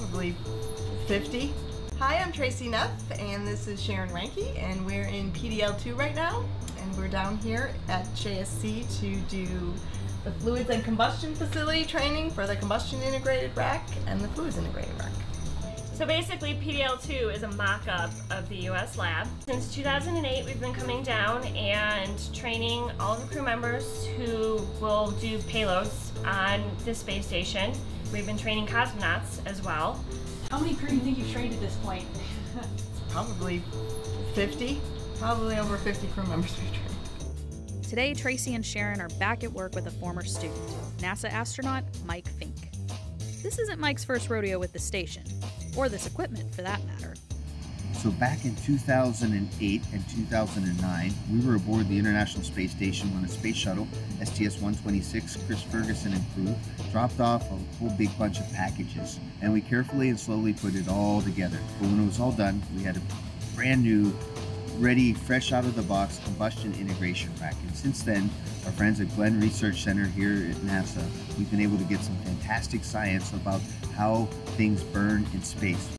probably 50. Hi, I'm Tracy Neff, and this is Sharon Wanke, and we're in PDL2 right now, and we're down here at JSC to do the fluids and combustion facility training for the combustion integrated rack and the fluids integrated rack. So basically, PDL2 is a mock-up of the US lab. Since 2008, we've been coming down and training all the crew members who will do payloads on the space station. We've been training cosmonauts as well. How many crew do you think you've trained at this point? Probably 50, probably over 50 crew members we've trained. Today, Tracy and Sharon are back at work with a former student, NASA astronaut Mike Fincke. This isn't Mike's first rodeo with the station, or this equipment for that matter. So back in 2008 and 2009, we were aboard the International Space Station when a space shuttle, STS-126, Chris Ferguson and crew, dropped off a whole big bunch of packages. And we carefully and slowly put it all together. But when it was all done, we had a brand new, ready, fresh out of the box combustion integration rack. And since then, our friends at Glenn Research Center here at NASA, we've been able to get some fantastic science about how things burn in space.